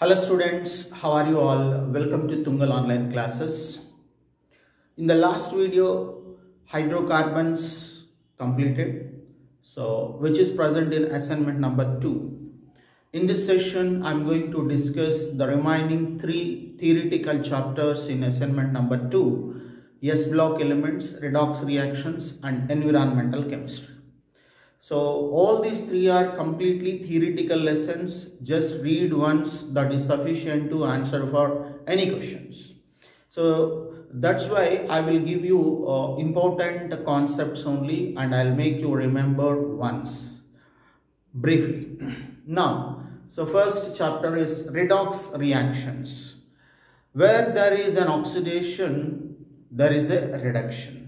Hello students, how are you all? Welcome to Tungal online classes. In the last video, hydrocarbons completed, so which is present in assignment number 2. In this session, I'm going to discuss the remaining three theoretical chapters in assignment number 2, S block elements, redox reactions and environmental chemistry. So all these three are completely theoretical lessons. Just read once that is sufficient to answer for any questions. So that's why I will give you uh, important concepts only and I'll make you remember once briefly. now, so first chapter is redox reactions. Where there is an oxidation, there is a reduction.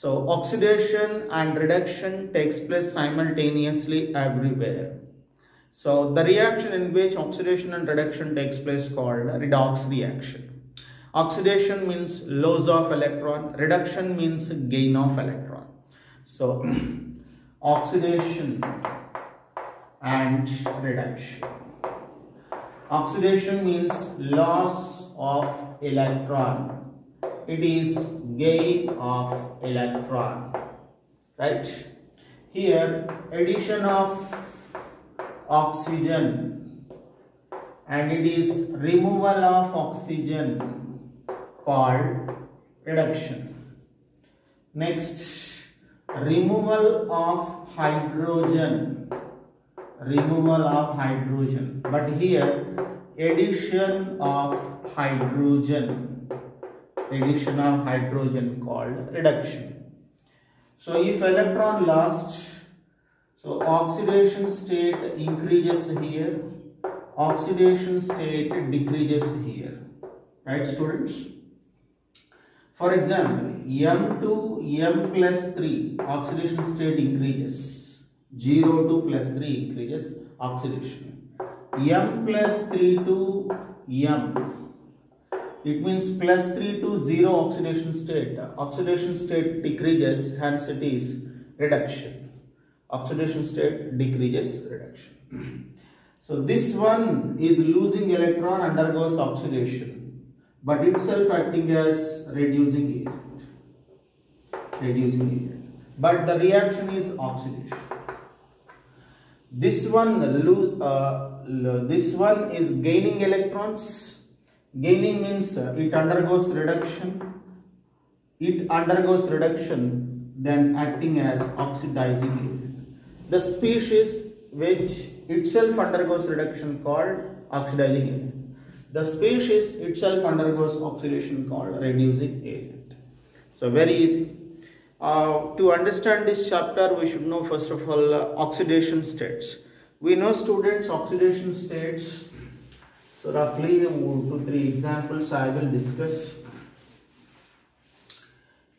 So oxidation and reduction takes place simultaneously everywhere. So the reaction in which oxidation and reduction takes place called redox reaction. Oxidation means loss of electron, reduction means gain of electron. So oxidation and reduction. Oxidation means loss of electron it is gain of electron right? Here addition of oxygen and it is removal of oxygen called reduction. Next removal of hydrogen. Removal of hydrogen. But here addition of hydrogen addition of hydrogen called reduction. So if electron lost, so oxidation state increases here, oxidation state decreases here, right students? For example, M2, M plus 3, oxidation state increases, 0 to plus 3 increases oxidation. M plus 3 to M it means plus 3 to 0 oxidation state. Oxidation state decreases, hence it is reduction. Oxidation state decreases, reduction. So this one is losing electron undergoes oxidation, but itself acting as reducing agent. Reducing agent. But the reaction is oxidation. This one, uh, this one is gaining electrons Gaining means it undergoes reduction. It undergoes reduction then acting as oxidizing agent. The species which itself undergoes reduction called oxidizing agent. The species itself undergoes oxidation called reducing agent. So very easy. Uh, to understand this chapter we should know first of all uh, oxidation states. We know students oxidation states so roughly two three examples I will discuss.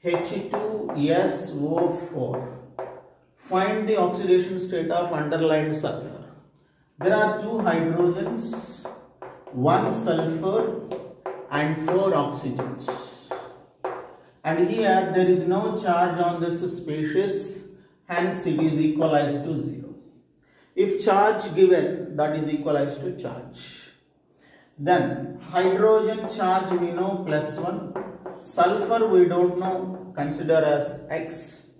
H2SO4. Find the oxidation state of underlined sulfur. There are two hydrogens, one sulfur and four oxygens. And here there is no charge on this species, hence it is equalized to zero. If charge given, that is equalized to charge. Then hydrogen charge we know plus 1. Sulfur we don't know consider as X.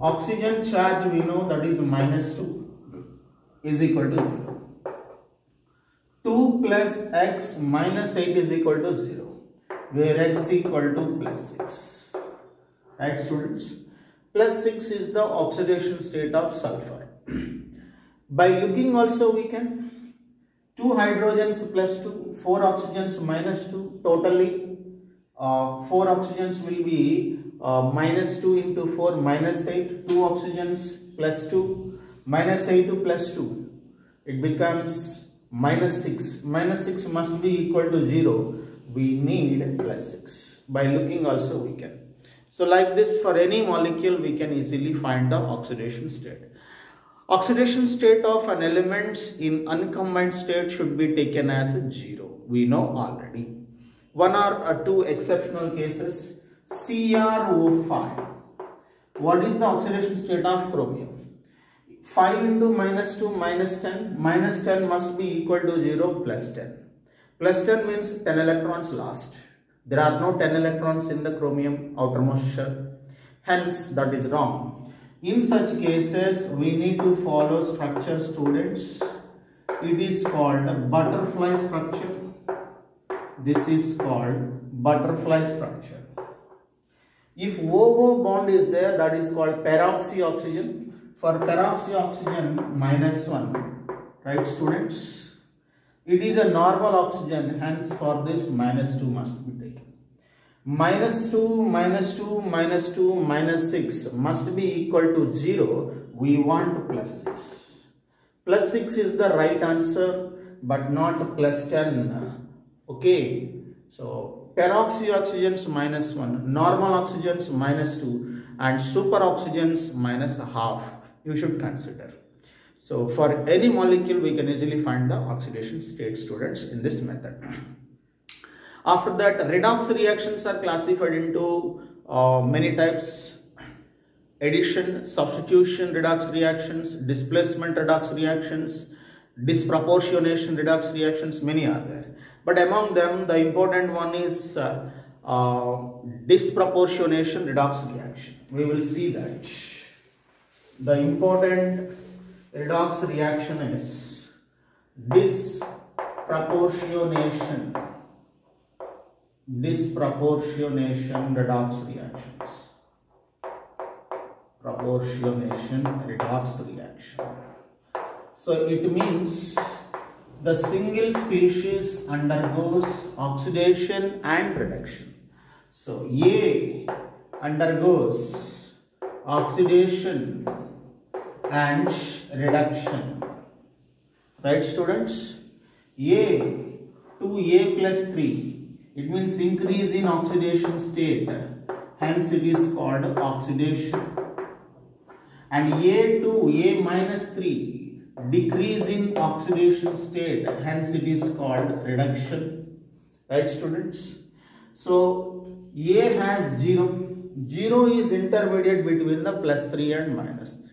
Oxygen charge we know that is minus 2 is equal to 0. 2 plus X minus 8 is equal to 0 where X equal to plus 6. Right students? Plus 6 is the oxidation state of sulfur. By looking also we can 2 hydrogens plus 2, 4 oxygens minus 2, totally uh, 4 oxygens will be uh, minus 2 into 4 minus 8, 2 oxygens plus 2, minus 8 to plus 2, it becomes minus 6, minus 6 must be equal to 0, we need plus 6, by looking also we can. So like this for any molecule we can easily find the oxidation state. Oxidation state of an element in uncombined state should be taken as 0. We know already. One or uh, two exceptional cases. CrO5. What is the oxidation state of chromium? 5 into minus 2 minus 10 minus 10 must be equal to 0 plus 10 plus 10 means 10 electrons lost there are no 10 electrons in the chromium outermost shell hence that is wrong in such cases we need to follow structure students. It is called butterfly structure. This is called butterfly structure. If OO bond is there that is called peroxyoxygen for peroxyoxygen minus 1 right students? It is a normal oxygen hence for this minus 2 must be taken minus 2 minus 2 minus 2 minus 6 must be equal to 0 we want plus 6 plus 6 is the right answer but not plus 10 okay? So peroxyoxygens minus 1 normal oxygens minus 2 and superoxygens minus half. You should consider. So for any molecule we can easily find the oxidation state students in this method. After that redox reactions are classified into uh, many types addition, substitution redox reactions, displacement redox reactions, disproportionation redox reactions many are there. But among them the important one is uh, uh, disproportionation redox reaction. We will see that the important redox reaction is disproportionation disproportionation redox reactions proportionation redox reaction so it means the single species undergoes oxidation and reduction so a undergoes oxidation and reduction. Right students? A to A plus 3. It means increase in oxidation state. Hence it is called oxidation. And A to A minus 3. Decrease in oxidation state. Hence it is called reduction. Right students? So A has 0. 0 is intermediate between the plus 3 and minus 3.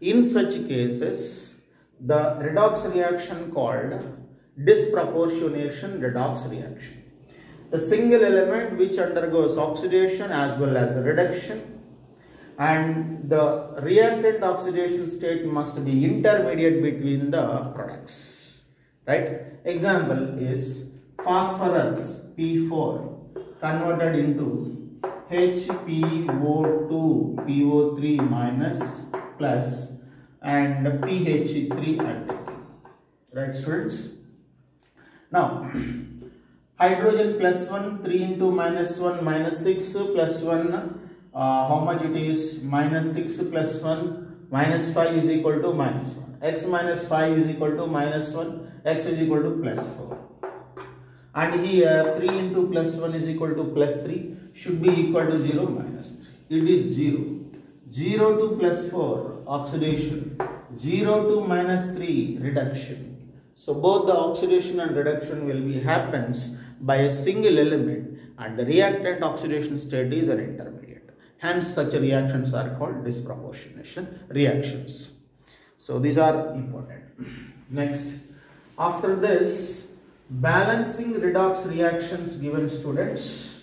In such cases, the redox reaction called disproportionation redox reaction. The single element which undergoes oxidation as well as reduction and the reactant oxidation state must be intermediate between the products. Right? Example is phosphorus P4 converted into HPO2 PO3 minus plus and PH3 I'm. Right students? Now, hydrogen plus 1, 3 into minus 1 minus 6 plus 1, uh, how much it is? Minus 6 plus 1 minus 5 is equal to minus 1. x minus 5 is equal to minus 1, x is equal to plus 4. And here 3 into plus 1 is equal to plus 3 should be equal to 0 minus 3. It is 0. 0 to plus 4 oxidation, 0 to minus 3 reduction. So both the oxidation and reduction will be happens by a single element and the reactant oxidation state is an intermediate. Hence such reactions are called disproportionation reactions. So these are important. Next, after this balancing redox reactions given students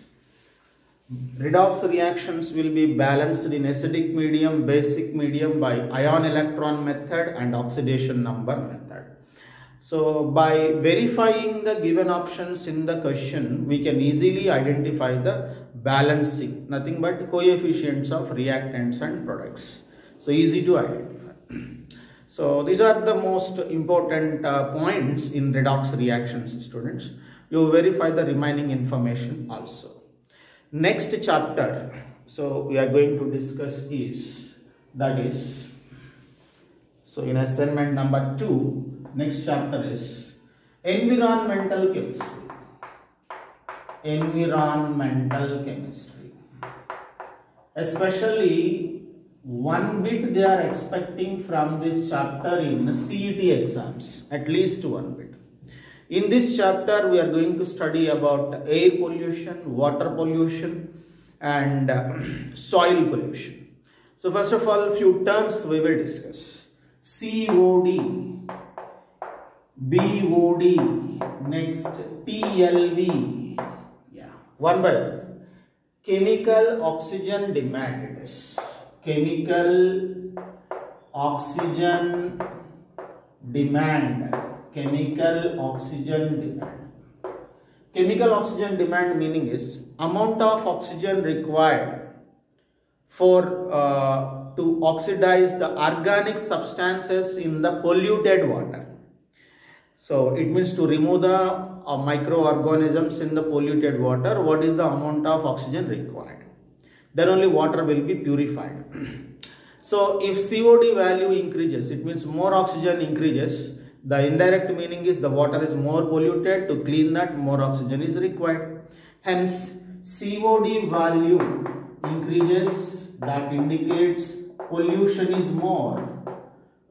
Redox reactions will be balanced in acidic medium, basic medium by ion electron method and oxidation number method. So by verifying the given options in the question, we can easily identify the balancing, nothing but coefficients of reactants and products. So easy to identify. so these are the most important uh, points in redox reactions students. You verify the remaining information also. Next chapter, so we are going to discuss is, that is, so in assignment number 2, next chapter is environmental chemistry. Environmental chemistry. Especially one bit they are expecting from this chapter in CET exams, at least one bit. In this chapter, we are going to study about air pollution, water pollution and soil pollution. So first of all, few terms we will discuss. COD, BOD, next TLV. Yeah, one by one. Chemical oxygen demand. Chemical oxygen demand. Chemical oxygen demand. Chemical oxygen demand meaning is amount of oxygen required for uh, to oxidize the organic substances in the polluted water. So it means to remove the uh, microorganisms in the polluted water, what is the amount of oxygen required? Then only water will be purified. so if COD value increases, it means more oxygen increases, the indirect meaning is the water is more polluted. To clean that, more oxygen is required. Hence, COD value increases. That indicates pollution is more.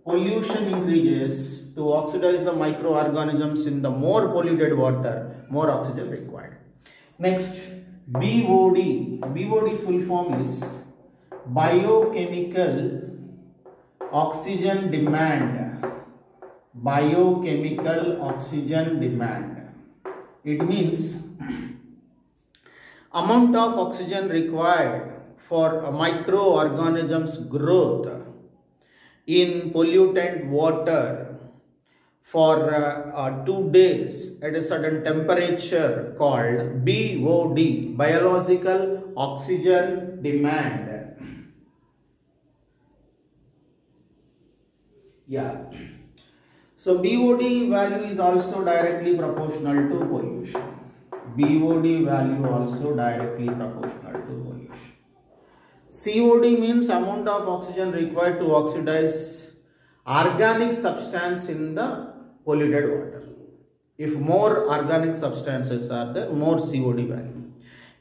Pollution increases. To oxidize the microorganisms in the more polluted water, more oxygen required. Next, BOD. BOD full form is biochemical oxygen demand biochemical oxygen demand. It means amount of oxygen required for microorganisms growth in pollutant water for uh, uh, two days at a certain temperature called BOD, biological oxygen demand. Yeah. So BOD value is also directly proportional to pollution. BOD value also directly proportional to pollution. COD means amount of oxygen required to oxidize organic substance in the polluted water. If more organic substances are there, more COD value.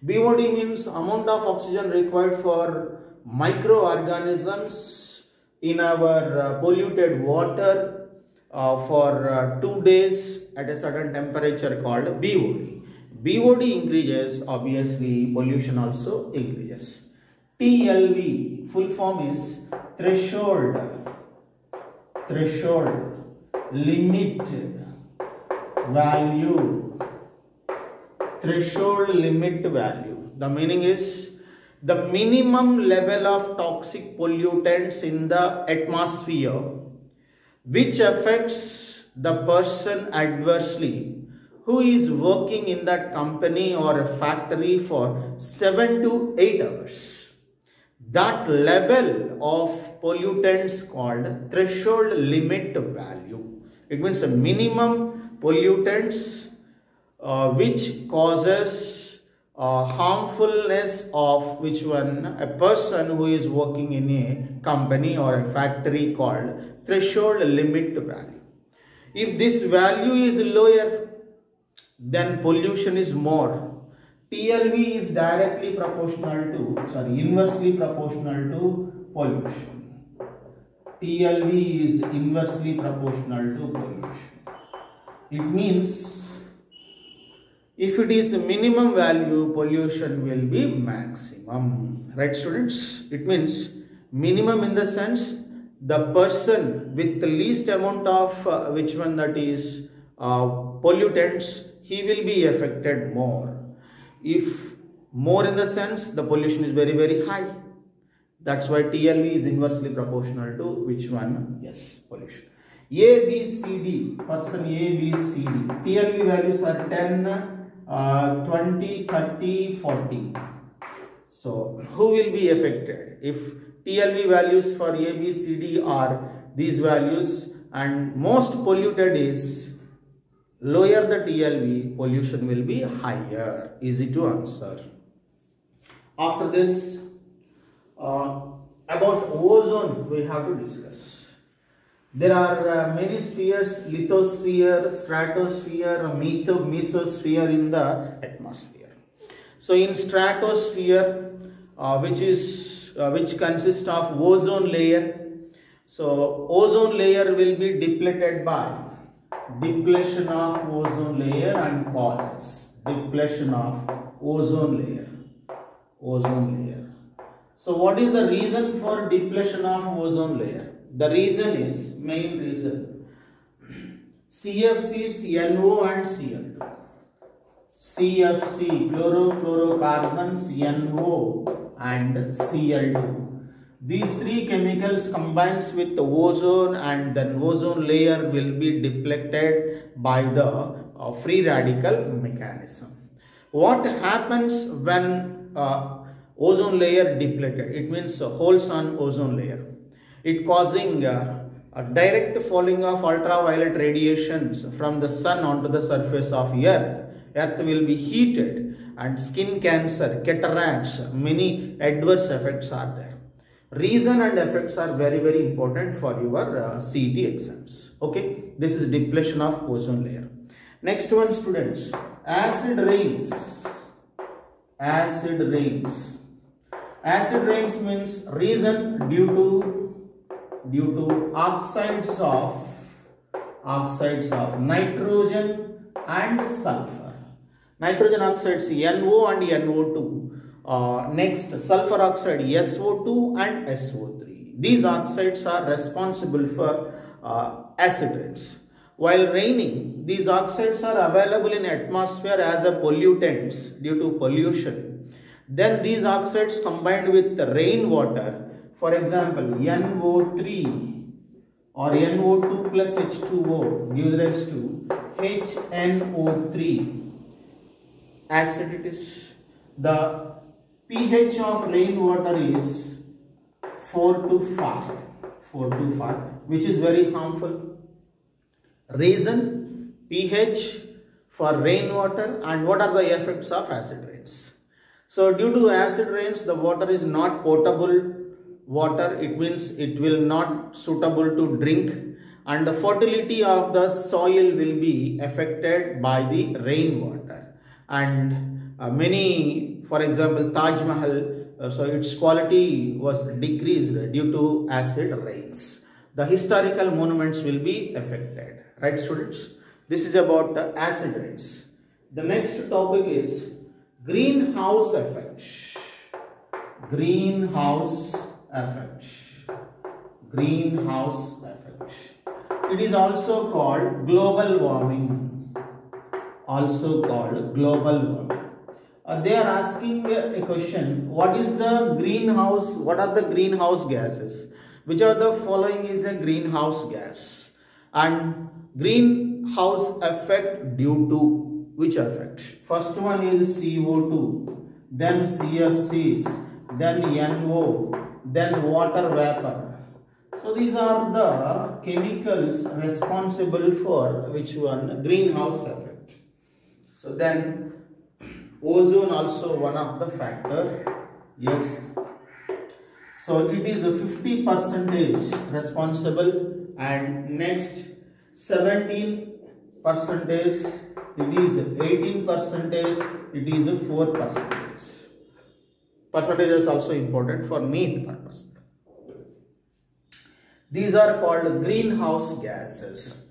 BOD means amount of oxygen required for microorganisms in our uh, polluted water uh, for uh, two days at a certain temperature called BOD. BOD increases, obviously pollution also increases. TLV, full form is threshold, threshold, limit, value, threshold limit value. The meaning is the minimum level of toxic pollutants in the atmosphere which affects the person adversely who is working in that company or a factory for 7 to 8 hours. That level of pollutants called threshold limit value. It means a minimum pollutants uh, which causes uh, harmfulness of which one a person who is working in a company or a factory called threshold limit value. If this value is lower, then pollution is more. TLV is directly proportional to, sorry, inversely proportional to pollution. TLV is inversely proportional to pollution. It means if it is the minimum value, pollution will be maximum. Right students? It means minimum in the sense the person with the least amount of uh, which one that is uh, pollutants he will be affected more if more in the sense the pollution is very very high that's why TLV is inversely proportional to which one? Yes pollution. A B C D. Person A B C D. TLV values are 10 uh, 20 30 40 so who will be affected? If TLV values for A, B, C, D are these values and most polluted is lower the TLV, pollution will be higher. Easy to answer. After this, uh, about ozone we have to discuss. There are uh, many spheres, lithosphere, stratosphere, mesosphere in the atmosphere. So in stratosphere, uh, which is uh, which consists of ozone layer. So ozone layer will be depleted by depletion of ozone layer and causes depletion of ozone layer ozone layer so what is the reason for depletion of ozone layer The reason is, main reason, CFCs NO and Cl2. CFC, chlorofluorocarbons, NO and Cl2. These three chemicals combines with the ozone and then ozone layer will be depleted by the uh, free radical mechanism. What happens when uh, ozone layer depleted? It means holes on ozone layer. It causing uh, a direct falling of ultraviolet radiations from the sun onto the surface of earth. Earth will be heated and skin cancer, cataracts, many adverse effects are there. Reason and effects are very very important for your uh, CET exams. Okay, this is depletion of ozone layer. Next one students, acid rains. Acid rains. Acid rains means reason due to due to oxides of oxides of nitrogen and sulfur. Nitrogen oxides NO and NO2. Uh, next sulfur oxide SO2 and SO3. These oxides are responsible for uh, acid rains. While raining, these oxides are available in atmosphere as a pollutants due to pollution. Then these oxides combined with rainwater, for example, NO3 or NO2 plus H2O gives rise to HNO3 acidities. The pH of rainwater is 4 to 5, 4 to 5, which is very harmful. Reason pH for rainwater and what are the effects of acid rains. So due to acid rains the water is not potable water. It means it will not suitable to drink. And the fertility of the soil will be affected by the rainwater. And uh, many for example Taj Mahal uh, so its quality was decreased due to acid rains. The historical monuments will be affected. Right students? This is about the acid rains. The next topic is greenhouse effect. Greenhouse effect. Greenhouse effect. It is also called global warming. Also called global warming. Uh, they are asking a question. What is the greenhouse what are the greenhouse gases? Which are the following is a greenhouse gas? And greenhouse effect due to which effect? First one is CO2, then CFCs, then NO, then water vapor. So these are the chemicals responsible for which one? Greenhouse effect. So then ozone also one of the factor. Yes. So it is a 50 percentage responsible and next 17 percentage it is 18 percentage it is 4 percentage. Percentage is also important for main purpose. These are called greenhouse gases.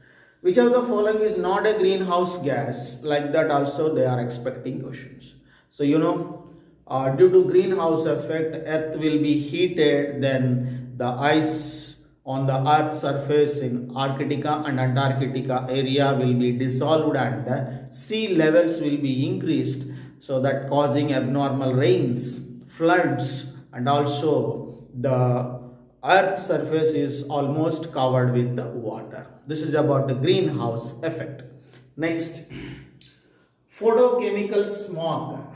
Which of the following is not a greenhouse gas? Like that also they are expecting questions. So you know uh, due to greenhouse effect earth will be heated then the ice on the earth surface in Arctica and Antarctica area will be dissolved and sea levels will be increased so that causing abnormal rains, floods and also the earth surface is almost covered with the water. This is about the greenhouse effect. Next, photochemical smog.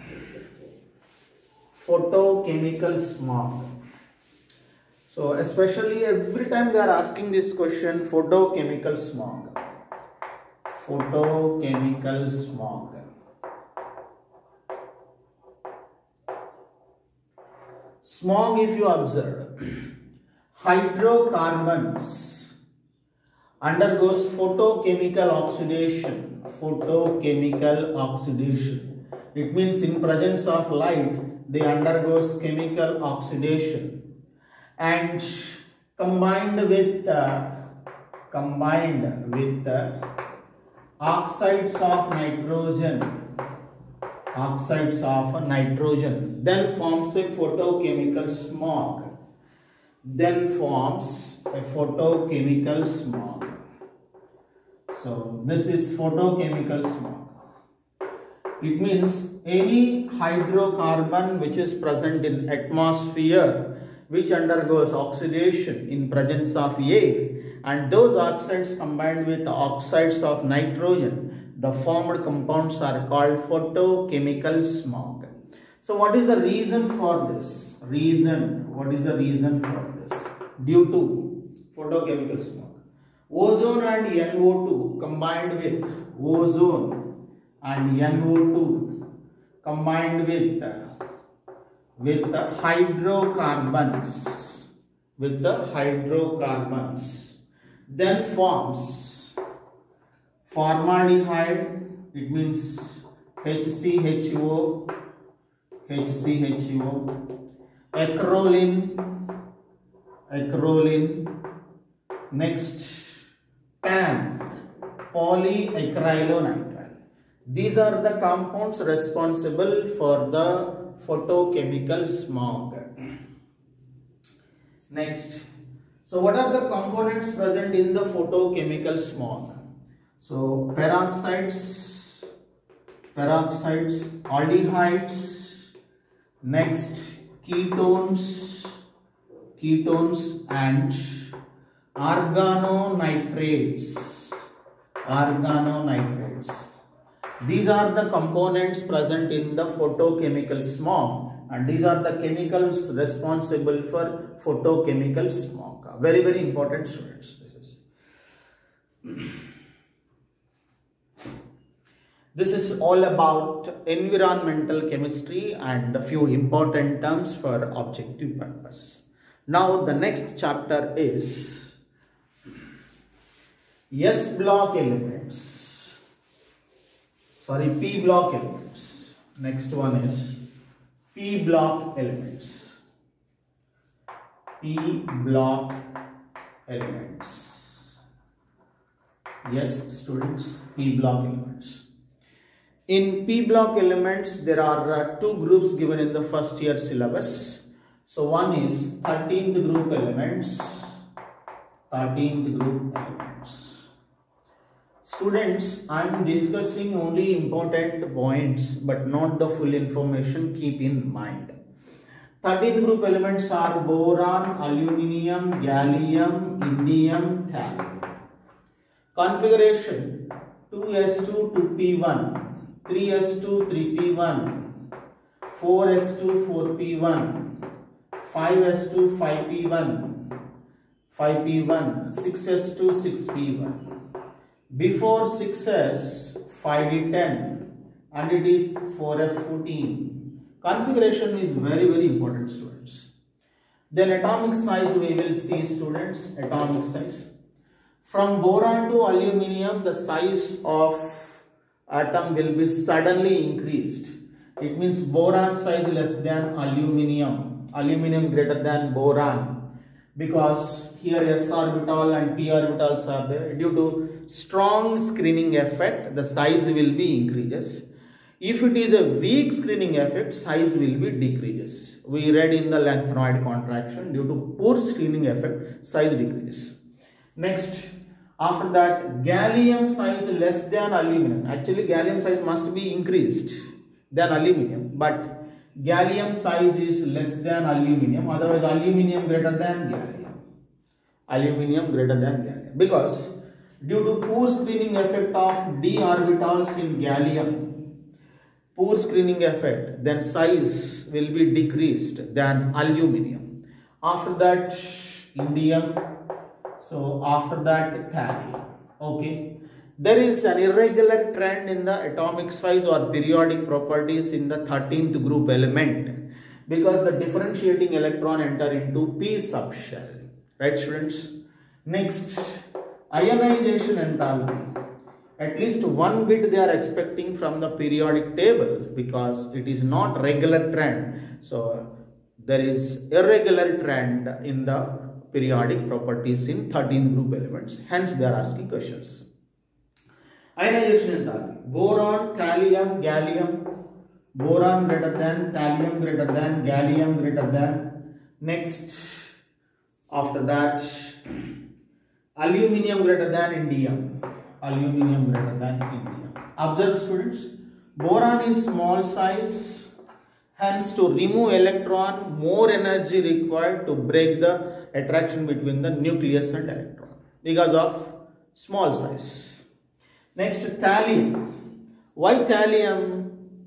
Photochemical smog so especially every time they are asking this question photochemical smog. Photochemical smog. Smog if you observe hydrocarbons undergoes photochemical oxidation photochemical oxidation it means in presence of light they undergoes chemical oxidation and combined with uh, combined with uh, oxides of nitrogen oxides of nitrogen then forms a photochemical smog then forms a photochemical smog. So this is photochemical smog. It means any hydrocarbon which is present in atmosphere which undergoes oxidation in presence of air and those oxides combined with oxides of nitrogen the formed compounds are called photochemical smog. So what is the reason for this? Reason, what is the reason for this? Due to photochemical smog. Ozone and NO2 combined with ozone and NO2 combined with with the hydrocarbons with the hydrocarbons. Then forms formaldehyde it means HCHO HCHO acrolein acrolein. Next PAN polyacrylonitrile. These are the compounds responsible for the photochemical smog. Next, so what are the components present in the photochemical smog? So peroxides, peroxides, aldehydes, next ketones, ketones and organonitrates, organonitrates. These are the components present in the photochemical smog and these are the chemicals responsible for photochemical smog. Very, very important students. This is. This is all about environmental chemistry and a few important terms for objective purpose. Now the next chapter is S block elements sorry p block elements. Next one is p block elements. P block elements. Yes students p block elements. In p block elements there are uh, two groups given in the first year syllabus. So one is 13th group elements. 13th group elements Students, I am discussing only important points but not the full information keep in mind. 13th group elements are boron, aluminium, gallium, indium, thallium. Configuration 2s2 2p1, 3s2 3p1, 4s2 4p1, 5s2 5p1, 5p1, 6s2 6p1 before 6s 5d10 and it is 4f14 configuration is very very important students. Then atomic size we will see students atomic size. From boron to aluminium the size of atom will be suddenly increased. It means boron size less than aluminium aluminium greater than boron. Because here s orbital and p orbitals are there. Due to strong screening effect, the size will be increases. If it is a weak screening effect, size will be decreases. We read in the lanthanoid contraction, due to poor screening effect, size decreases. Next, after that, gallium size less than aluminum. Actually, gallium size must be increased than aluminum, but gallium size is less than aluminum, otherwise aluminum greater than gallium. Aluminum greater than gallium. Because due to poor screening effect of d orbitals in gallium. Poor screening effect then size will be decreased than aluminium. After that indium. So after that thallium. Okay. There is an irregular trend in the atomic size or periodic properties in the 13th group element because the differentiating electron enter into p subshell. Right students? Next ionization enthalpy at least one bit they are expecting from the periodic table because it is not regular trend. So there is irregular trend in the periodic properties in 13 group elements. Hence they are asking questions. Ionization enthalpy boron thallium gallium. Boron greater than thallium greater than gallium greater than. Next After that, aluminium greater than indium. Aluminium greater than indium. Observe students, boron is small size. Hence, to remove electron, more energy required to break the attraction between the nucleus and electron because of small size. Next, thallium. Why thallium?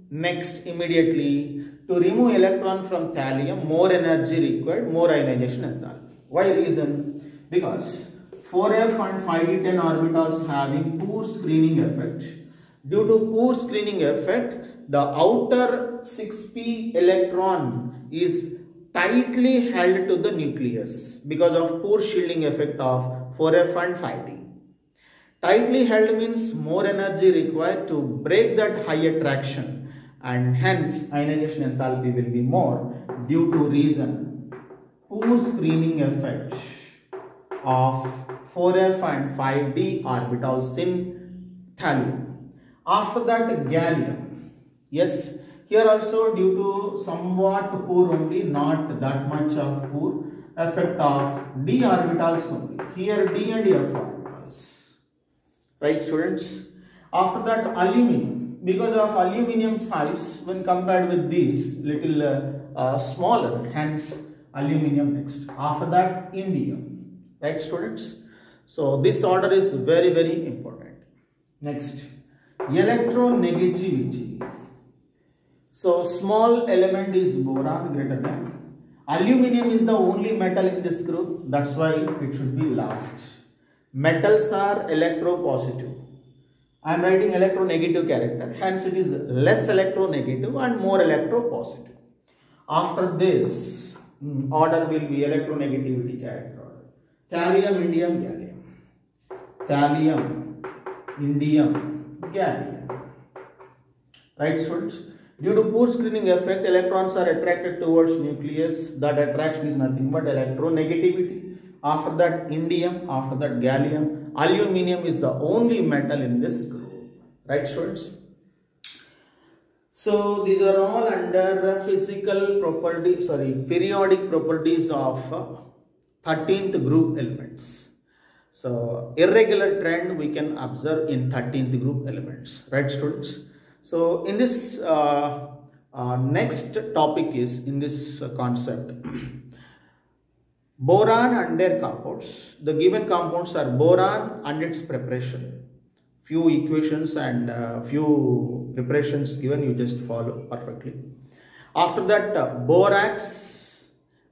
Next, immediately, to remove electron from thallium, more energy required, more ionization enthalpy. Why reason? Because 4f and 5d10 orbitals having poor screening effect. Due to poor screening effect, the outer 6p electron is tightly held to the nucleus because of poor shielding effect of 4f and 5d. Tightly held means more energy required to break that high attraction and hence ionization enthalpy will be more due to reason poor screening effect of 4f and 5d orbitals in thallium. After that gallium. Yes, here also due to somewhat poor only, not that much of poor effect of d orbitals only. Here d and f orbitals right students after that aluminum because of aluminum size when compared with these little uh, uh, smaller hence aluminum next after that indium right students so this order is very very important next electronegativity so small element is boron greater than aluminum is the only metal in this group that's why it should be last metals are electropositive. I am writing electronegative character, hence it is less electronegative and more electropositive. After this, hmm, order will be electronegativity character order. Thallium, indium, gallium. Thallium, indium, gallium. Right students? Due to poor screening effect, electrons are attracted towards nucleus. That attraction is nothing but electronegativity after that indium, after that gallium, aluminium is the only metal in this group. Right students? So these are all under physical property, sorry, periodic properties of 13th group elements. So irregular trend we can observe in 13th group elements, right students? So in this uh, uh, next topic is in this concept Boron and their compounds. The given compounds are boron and its preparation. Few equations and uh, few preparations given you just follow perfectly. After that uh, borax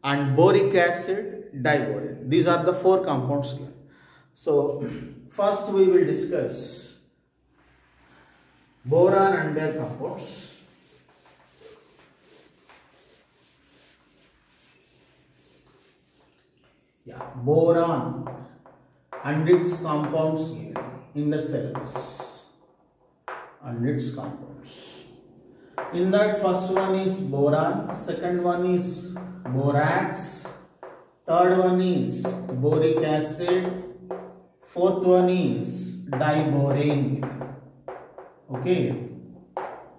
and boric acid diborane. These are the four compounds given. So first we will discuss boron and their compounds. yeah, boron and its compounds here in the cells and its compounds. In that first one is boron, second one is borax, third one is boric acid, fourth one is diborane. Okay.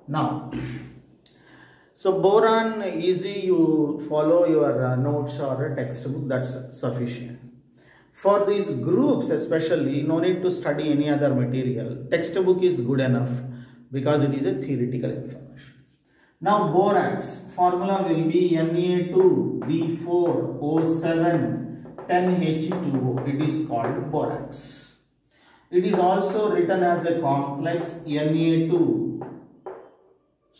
Now, so boron easy you follow your uh, notes or a textbook that's sufficient. For these groups especially no need to study any other material. Textbook is good enough because it is a theoretical information. Now borax formula will be Na2B4O7 10H2O. It is called borax. It is also written as a complex Na2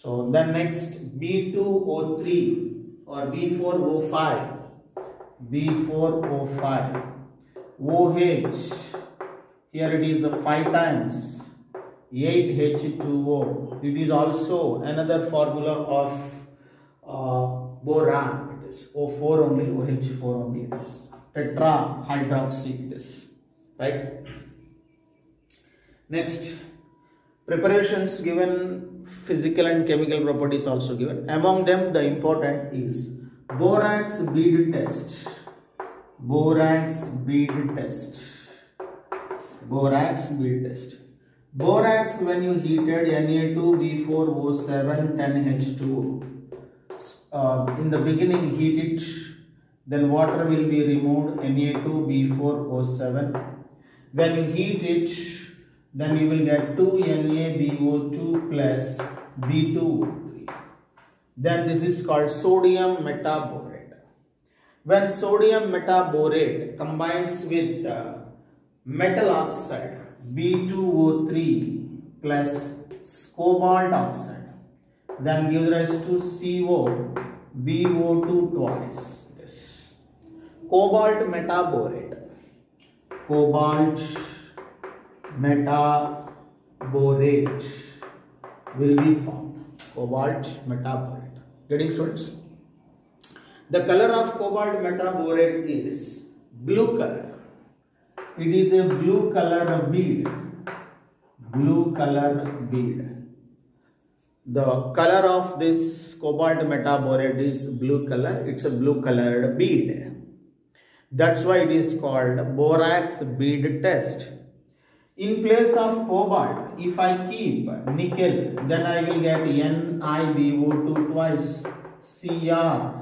so the next B2O3 or B4O5, B4O5, OH, here it is a 5 times 8H2O. It is also another formula of uh, boron. It is O4 only, OH4 only it is. Tetrahydroxy. Right? Next, preparations given physical and chemical properties also given. Among them, the important is borax bead test. Borax bead test. Borax bead test. Borax when you heated Na2B4O7 10H2 uh, in the beginning heat it then water will be removed Na2B4O7 when you heat it then you will get 2NaBO2 plus B2O3 then this is called sodium metaborate. When sodium metaborate combines with uh, metal oxide B2O3 plus cobalt oxide then gives rise to CO BO2 twice. Cobalt metaborate. Cobalt metaborate will be formed. Cobalt metaborate. Getting students? The color of cobalt metaborate is blue color. It is a blue color bead. Blue color bead. The color of this cobalt metaborate is blue color. It's a blue colored bead. That's why it is called borax bead test. In place of cobalt, if I keep nickel, then I will get NiBO2 twice, Cr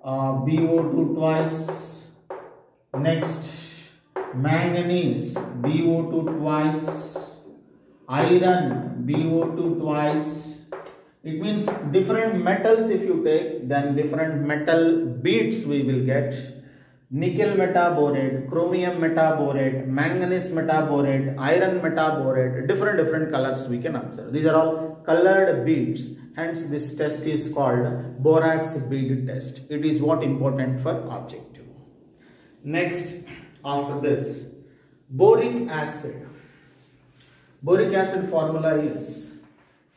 uh, BO2 twice. Next, manganese BO2 twice, iron BO2 twice. It means different metals if you take, then different metal beads we will get. Nickel metaborate, chromium metaborate, manganese metaborate, iron metaborate, different different colors we can observe. These are all colored beads. Hence this test is called borax bead test. It is what important for objective. Next after this, boric acid. Boric acid formula is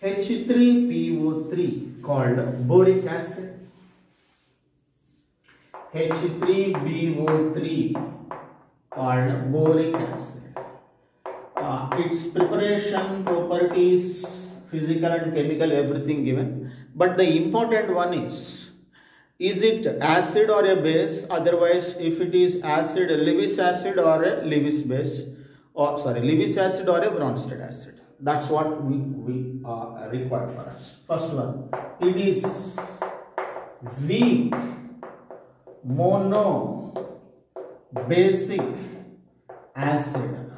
H3PO3 called boric acid. H3BO3 called boric acid. Uh, its preparation properties, physical and chemical, everything given. But the important one is, is it acid or a base? Otherwise, if it is acid, Lewis acid or a Lewis base, or sorry, Lewis acid or a Bronsted acid. That's what we, we uh, require for us. First one, it is weak mono basic acid.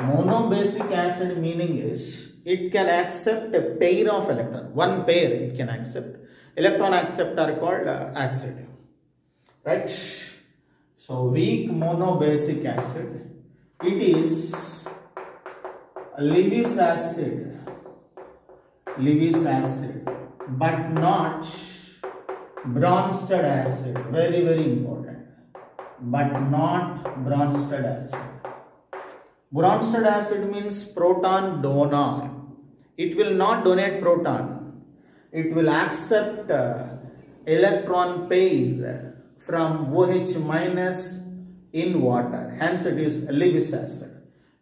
Mono basic acid meaning is it can accept a pair of electron. One pair it can accept. Electron accept are called uh, acid. Right? So weak mono basic acid. It is Lewis acid. Lewis acid. But not Bronsted acid, very very important, but not Bronsted acid. Bronsted acid means proton donor. It will not donate proton. It will accept uh, electron pair from OH minus in water. Hence it is Lewis acid.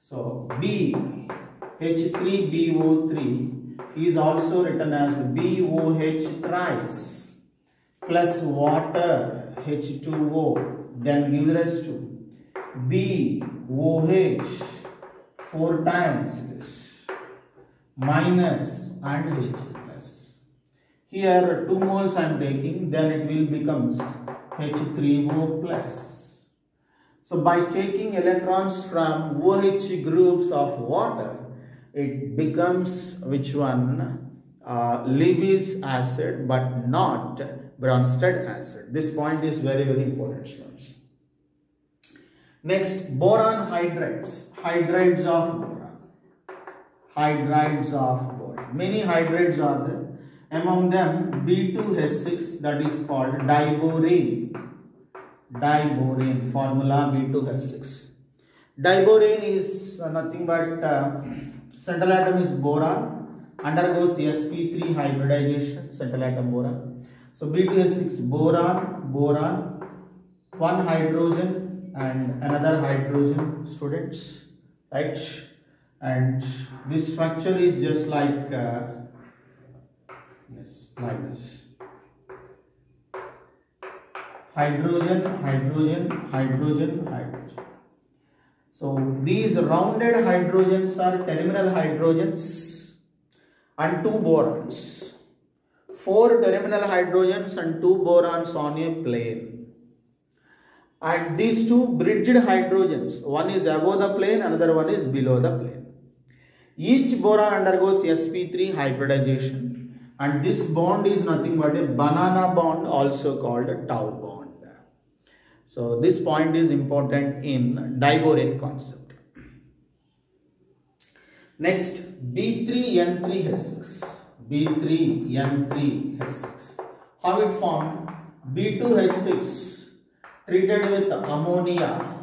So B H3BO3 is also written as BOH thrice plus water H2O then gives rise to BOH 4 times this minus and H plus. Here 2 moles I am taking then it will becomes H3O plus. So by taking electrons from OH groups of water it becomes which one uh, Lewis acid but not Bronsted acid. This point is very very important students. Next boron hydrides. Hydrides of boron. Hydrides of boron. Many hydrides are there. Among them B2H6 that is called diborane. Diborane formula B2H6. Diborane is nothing but uh, central atom is boron undergoes sp3 hybridization central atom boron so B2H6 boron, boron, one hydrogen and another hydrogen students, right? And this structure is just like, uh, yes, like this. Hydrogen, hydrogen, hydrogen, hydrogen. So these rounded hydrogens are terminal hydrogens and two borons four terminal hydrogens and two borons on a plane. and these two bridged hydrogens one is above the plane another one is below the plane. Each boron undergoes sp3 hybridization. And this bond is nothing but a banana bond also called a tau bond. So this point is important in diborane concept. Next b3n3h6 b3n3h6 how it formed b2h6 treated with ammonia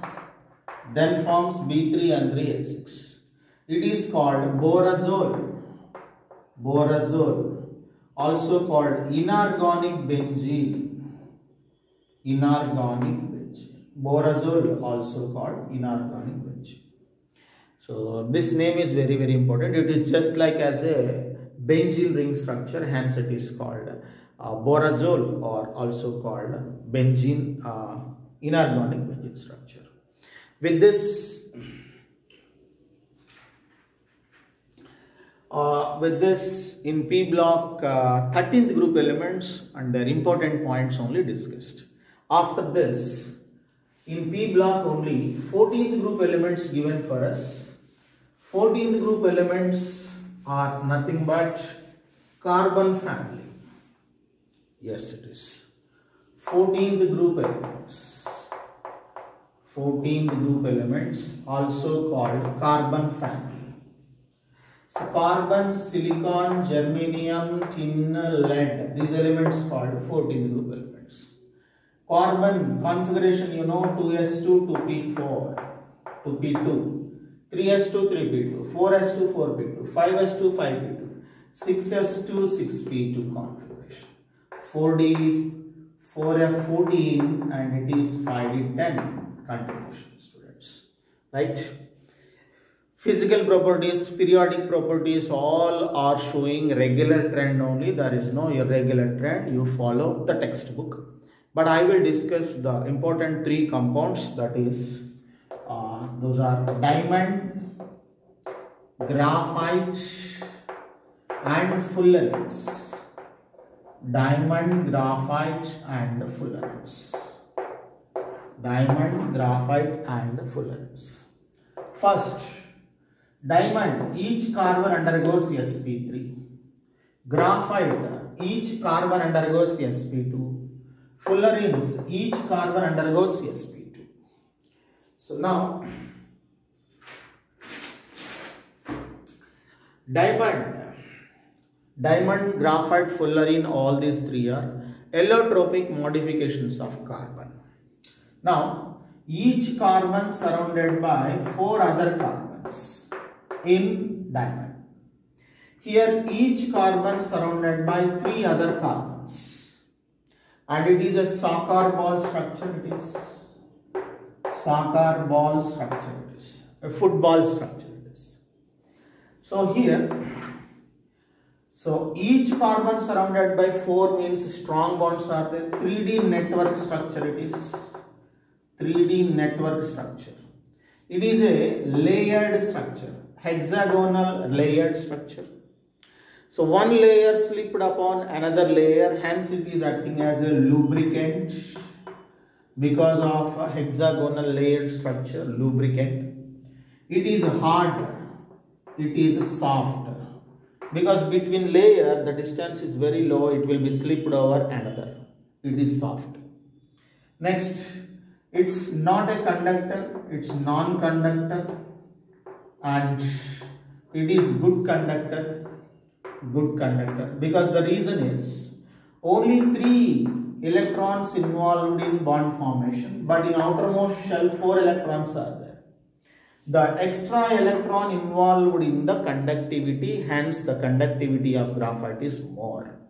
then forms B3N3H6. It is called borazole. Borazole, also called inorganic benzene. Inorganic benzene. Borazole, also called inorganic benzene. So this name is very very important. It is just like as a benzene ring structure, hence it is called uh, borazole or also called benzene uh, inorganic benzene structure. With this, uh, with this in P block, uh, 13th group elements and their important points only discussed. After this, in P block only 14th group elements given for us. 14th group elements are nothing but carbon family. Yes, it is. 14th group elements. 14th group elements also called carbon family. So carbon, silicon, germanium, tin, lead, these elements called 14th group elements. Carbon configuration you know 2s2, 2p4, 2p2, 3s2, 3p2, 4s2, 4p2, 5s2, 5p2, 6s2, 6p2 configuration. 4d, 4f14 and it is 5d10 continuation students. Right? Physical properties periodic properties all are showing regular trend only. There is no irregular trend. You follow the textbook. But i will discuss the important three compounds that is those are diamond graphite and fullerenes diamond graphite and fullerenes diamond, graphite and fullerenes. First, diamond, each carbon undergoes sp3. Graphite, each carbon undergoes sp2. Fullerenes, each carbon undergoes sp2. So now, diamond, diamond, graphite, fullerene, all these three are allotropic modifications of carbon. Now, each carbon surrounded by four other carbons in diamond. Here, each carbon surrounded by three other carbons. And it is a soccer ball structure. It is soccer ball structure. It is a football structure. It is. So here, so each carbon surrounded by four means strong bonds are there. 3D network structure it is. 3D network structure. It is a layered structure, hexagonal layered structure. So one layer slipped upon another layer, hence it is acting as a lubricant because of a hexagonal layered structure, lubricant. It is hard, it is soft. Because between layer, the distance is very low, it will be slipped over another. It is soft. Next, it's not a conductor, it's non-conductor and it is good conductor, good conductor because the reason is only three electrons involved in bond formation but in outermost shell four electrons are there. The extra electron involved in the conductivity hence the conductivity of graphite is more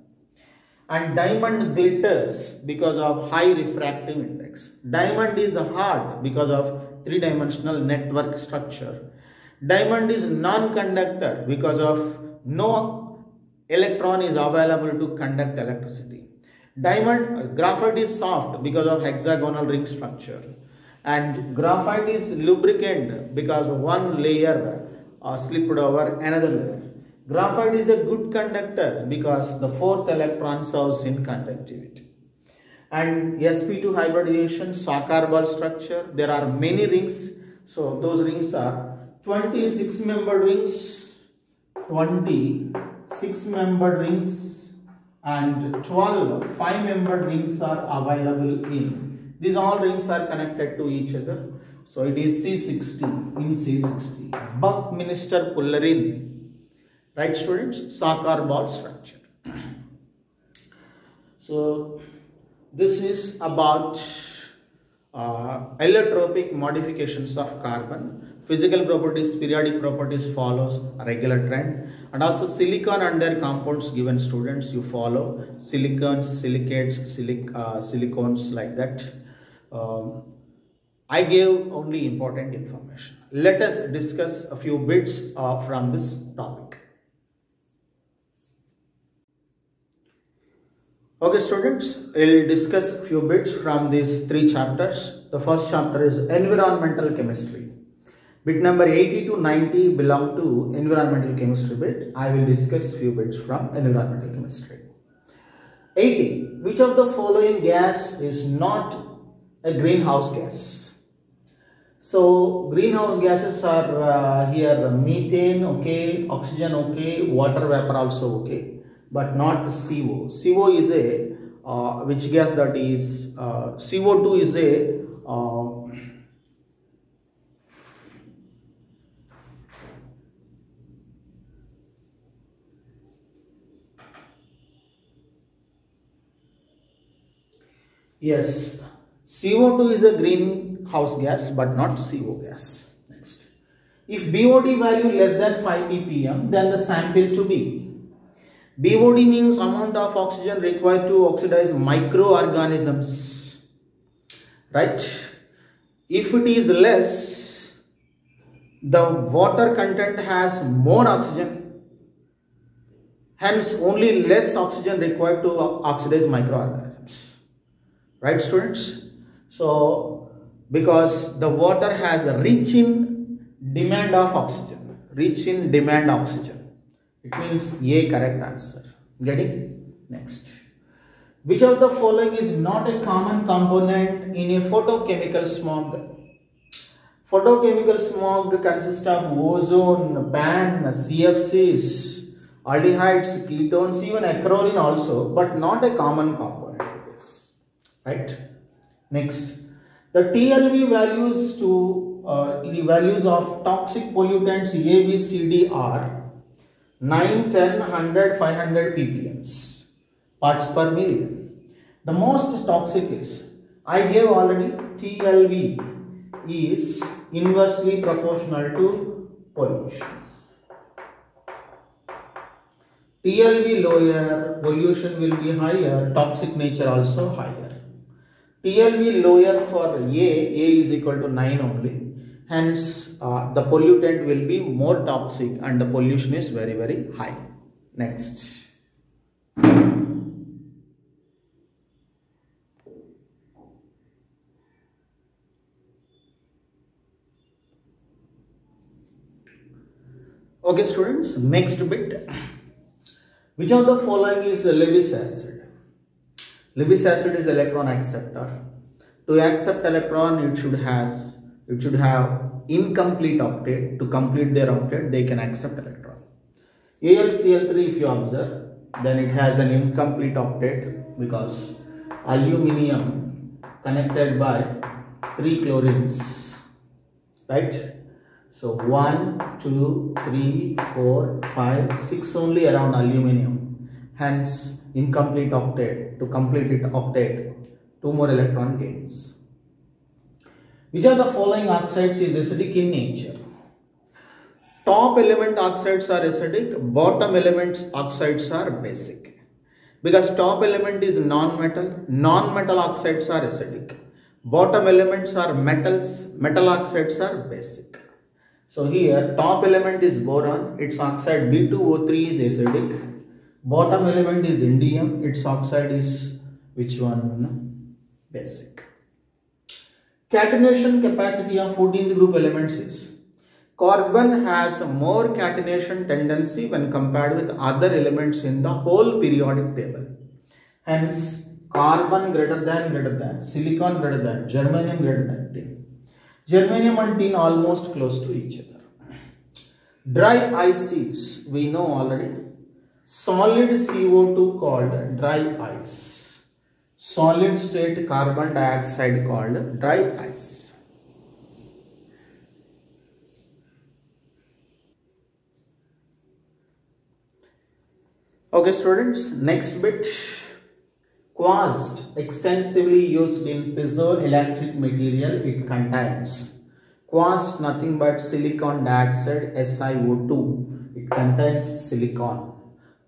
and diamond glitters because of high refractive index. Diamond is hard because of three-dimensional network structure. Diamond is non-conductor because of no electron is available to conduct electricity. Diamond graphite is soft because of hexagonal ring structure and graphite is lubricant because one layer uh, slipped over another layer. Graphite is a good conductor because the fourth electron serves in conductivity. And sp2 hybridization, soccer ball structure. There are many rings. So those rings are 26 membered rings, 26 membered rings and 12 5 membered rings are available in. These all rings are connected to each other. So it is C60 in C60. Buckminster Fullerene. Right students? soccer ball structure. so this is about uh, allotropic modifications of carbon. Physical properties, periodic properties follows a regular trend and also silicon and their compounds given students you follow silicons, silicates, silic, uh, silicones like that. Um, I gave only important information. Let us discuss a few bits uh, from this topic. Okay students, we'll discuss few bits from these three chapters. The first chapter is environmental chemistry. Bit number 80 to 90 belong to environmental chemistry bit. I will discuss few bits from environmental chemistry. 80. Which of the following gas is not a greenhouse gas? So greenhouse gases are uh, here methane okay, oxygen okay, water vapor also okay but not CO. CO is a uh, which gas that is uh, CO2 is a yes CO2 is a greenhouse gas but not CO gas. Next. If BOD value less than 5 ppm then the sample to be BOD means amount of oxygen required to oxidize microorganisms. Right? If it is less, the water content has more oxygen. Hence, only less oxygen required to oxidize microorganisms. Right, students? So, because the water has a rich in demand of oxygen, rich in demand oxygen it means A correct answer. Getting? Next. Which of the following is not a common component in a photochemical smog? Photochemical smog consists of ozone, PAN, CFCs, aldehydes, ketones, even acrolein also, but not a common component. Right? Next. The TLV values to uh, the values of toxic pollutants A, B, C, D are 9, 10, 100, 500 ppms parts per million. The most toxic is, I gave already TLV is inversely proportional to pollution. TLV lower, pollution will be higher, toxic nature also higher. TLV lower for A, A is equal to 9 only. Hence, uh, the pollutant will be more toxic and the pollution is very, very high. Next. Okay students, next bit. Which of the following is Lewis acid? Lewis acid is electron acceptor. To accept electron, it should has it should have incomplete octet. To complete their octet, they can accept electron. AlCl3 if you observe, then it has an incomplete octet because aluminium connected by 3 chlorines, right? So 1, 2, 3, 4, 5, 6 only around aluminium. Hence incomplete octet. To complete it octet, 2 more electron gains. Which of the following oxides is acidic in nature? Top element oxides are acidic, bottom elements oxides are basic. Because top element is non-metal, non-metal oxides are acidic. Bottom elements are metals, metal oxides are basic. So here top element is boron, its oxide B2O3 is acidic. Bottom element is indium, its oxide is which one? Basic. Catenation capacity of 14th group elements is carbon has more catenation tendency when compared with other elements in the whole periodic table. Hence, carbon greater than greater than, silicon greater than, germanium greater than tin. Germanium and tin almost close to each other. Dry ices, we know already. Solid CO2 called dry ice. Solid state carbon dioxide called dry ice. Okay students, next bit. Quartz extensively used in piezoelectric material it contains Quartz nothing but silicon dioxide SiO2. It contains silicon.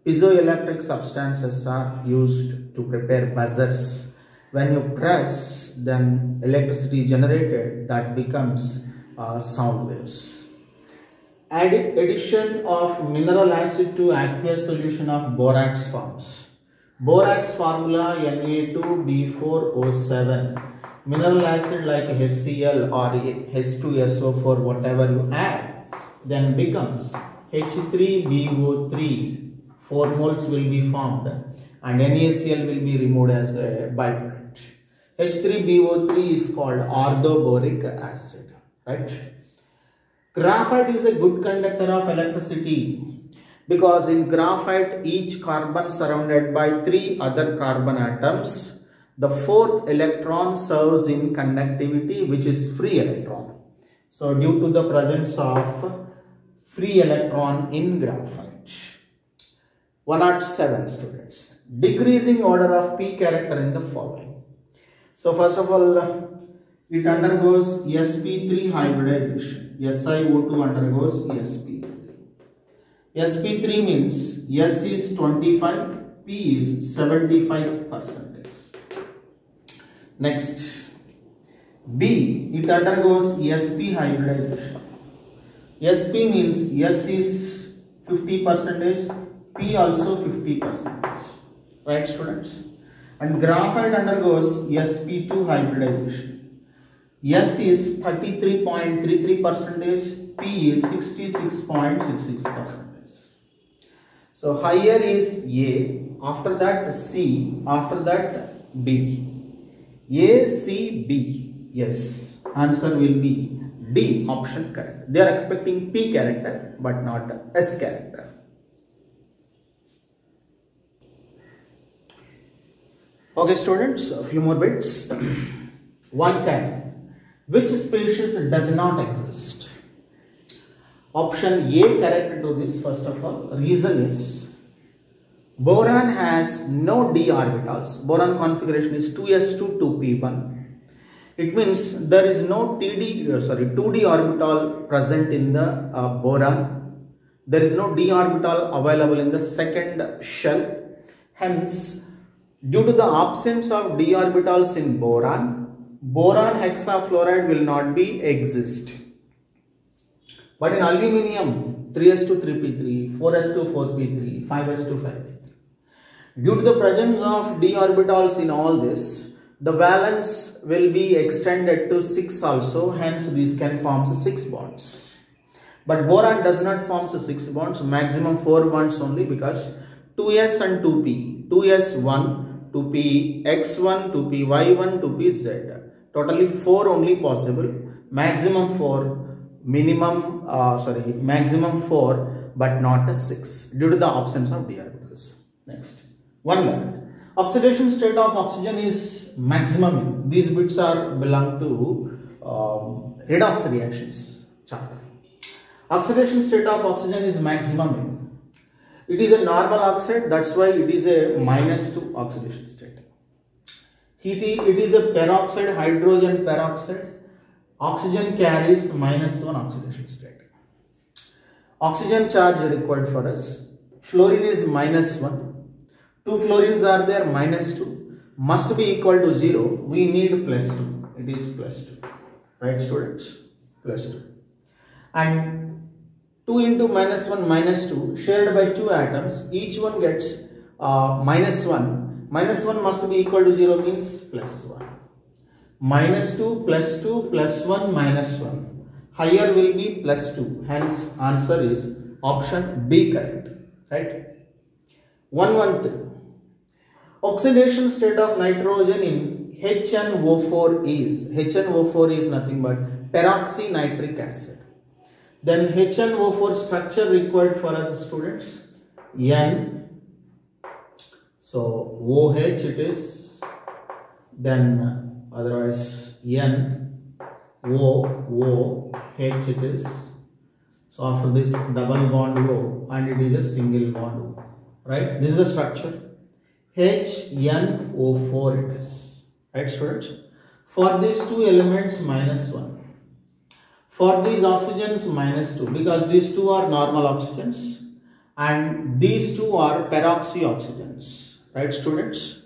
Piezoelectric substances are used to prepare buzzers. When you press, then electricity generated that becomes uh, sound waves. Add addition of mineral acid to aqueous solution of borax forms. Borax formula Na2B4O7 mineral acid like HCl or H2SO4 whatever you add then becomes H3BO3 4 moles will be formed and NaCl will be removed as a byproduct. H3BO3 is called orthoboric acid right. Graphite is a good conductor of electricity because in graphite each carbon surrounded by three other carbon atoms the fourth electron serves in conductivity which is free electron. So due to the presence of free electron in graphite. 107 students. Decreasing order of p character in the following. So first of all it undergoes sp3 hybridization. SiO2 undergoes sp3. sp3 means S is 25, P is 75 percent. Next, B, it undergoes sp hybridization. sp means S is 50 percentage, P also 50 percentage. Right students? And graphite undergoes sp2 hybridization. S is 33.33 percentage, P is 66.66 percentage. So higher is A, after that C, after that B. A, C, B. Yes, answer will be D option correct. They are expecting P character but not S character. Okay students, a few more bits. One time, which species does not exist? Option A correct to this first of all. Reason is Boron has no d orbitals. Boron configuration is 2s2 2p1. It means there is no TD, uh, sorry, 2d orbital present in the uh, boron. There is no d orbital available in the second shell. Hence, due to the absence of d orbitals in boron, boron hexafluoride will not be exist. But in aluminium, 3s2 3p3, 4s2 4p3, 5s2 5p3. Due to the presence of d orbitals in all this, the valence will be extended to 6 also, hence these can form 6 bonds. But boron does not form 6 bonds, maximum 4 bonds only because 2s and 2p, 2s1, 2p x1, 2p y1, 2p z. Totally 4 only possible, maximum 4, minimum, uh, sorry, maximum 4 but not a 6 due to the absence of d orbitals. Next. One level. Oxidation state of oxygen is maximum. These bits are belong to um, redox reactions chapter. Oxidation state of oxygen is maximum. It is a normal oxide, that's why it is a minus 2 oxidation state. It is a peroxide, hydrogen peroxide. Oxygen carries minus 1 oxidation state. Oxygen charge required for us. Fluorine is minus 1 Two fluorines are there minus 2 must be equal to 0 we need plus 2 it is plus 2 right students plus 2 and 2 into minus 1 minus 2 shared by two atoms each one gets uh, minus 1 minus 1 must be equal to 0 means plus 1 minus 2 plus 2 plus 1 minus 1 higher will be plus 2 hence answer is option B correct right? 113 Oxidation state of nitrogen in HNO4 is, HNO4 is nothing but peroxynitric acid. Then HNO4 structure required for us students, N, so OH it is, then otherwise N, O, O, H it is. So after this double bond O and it is a single bond O, right? This is the structure. HNO4 it is. Right students? For these two elements minus 1. For these oxygens minus 2 because these two are normal oxygens and these two are peroxy oxygens. Right students?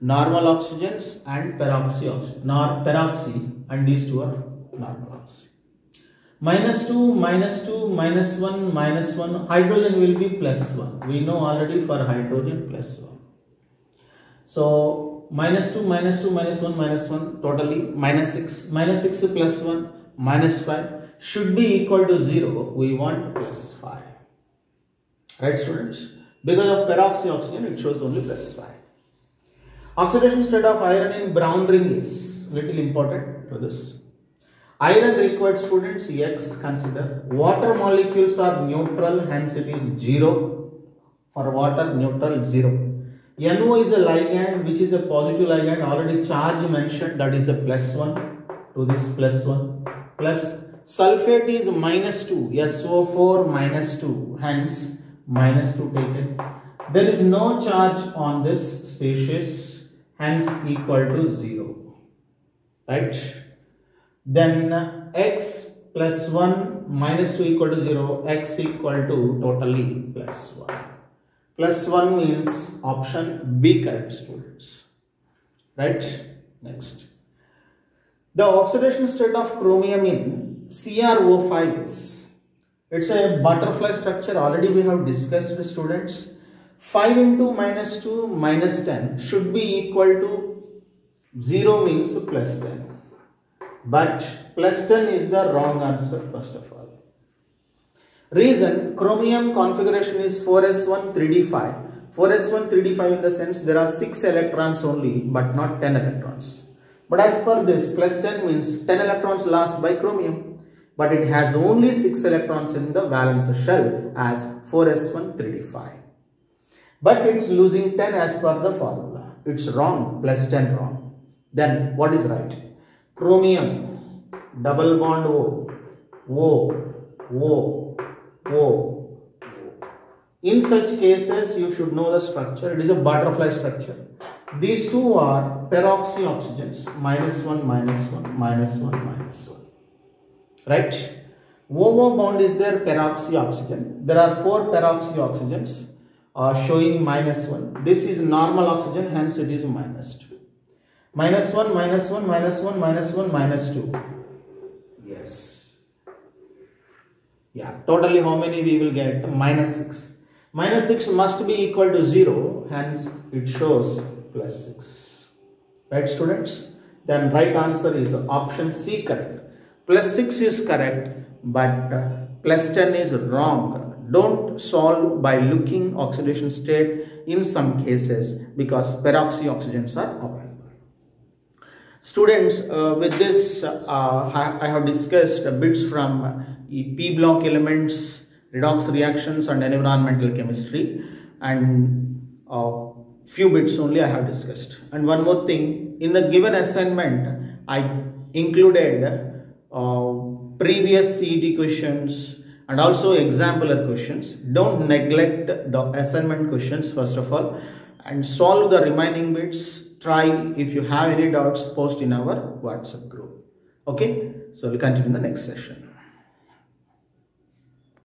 Normal oxygens and peroxy oxygen. Nor peroxy and these two are normal oxygen. Minus 2, minus 2, minus 1, minus 1. Hydrogen will be plus 1. We know already for hydrogen plus 1. So minus 2, minus 2, minus 1, minus 1 totally minus 6. Minus 6 plus 1 minus 5 should be equal to 0. We want plus 5. Right students? Because of peroxy oxygen it shows only plus 5. Oxidation state of iron in brown ring is little important to this. Iron required students X consider. Water molecules are neutral hence it is 0. For water neutral 0. NO is a ligand which is a positive ligand already charge mentioned that is a plus 1 to this plus 1 plus sulfate is minus 2 SO4 minus 2 hence minus 2 taken there is no charge on this species hence equal to 0 right then x plus 1 minus 2 equal to 0 x equal to totally plus 1 plus 1 means option B correct students. Right? Next. The oxidation state of chromium in CrO5 is, it's a butterfly structure already we have discussed with students. 5 into minus 2 minus 10 should be equal to 0 means plus 10. But plus 10 is the wrong answer first of all. Reason chromium configuration is 4s1 3d5. 4s1 3d5 in the sense there are 6 electrons only but not 10 electrons. But as per this plus 10 means 10 electrons lost by chromium but it has only 6 electrons in the valence shell as 4s1 3d5. But it's losing 10 as per the formula. It's wrong plus 10 wrong. Then what is right? Chromium double bond O O O O. In such cases, you should know the structure. It is a butterfly structure. These two are peroxy oxygens, minus 1, minus 1, minus 1, minus 1. Right? OO bond is there peroxy oxygen. There are four peroxy oxygens uh, showing minus 1. This is normal oxygen, hence it is minus 2. Minus 1, minus 1, minus 1, minus 1, minus 2. Yes. Yeah, totally how many we will get? Minus 6. Minus 6 must be equal to 0, hence it shows plus 6. Right students? Then right answer is option C correct. Plus 6 is correct, but uh, plus 10 is wrong. Don't solve by looking oxidation state in some cases because peroxy oxygens are available. Students, uh, with this uh, I have discussed bits from P block elements, redox reactions and environmental chemistry and uh, few bits only I have discussed. And one more thing, in the given assignment, I included uh, previous CET questions and also exemplar questions. Don't neglect the assignment questions first of all and solve the remaining bits. Try if you have any doubts post in our WhatsApp group. Okay, so we'll continue in the next session.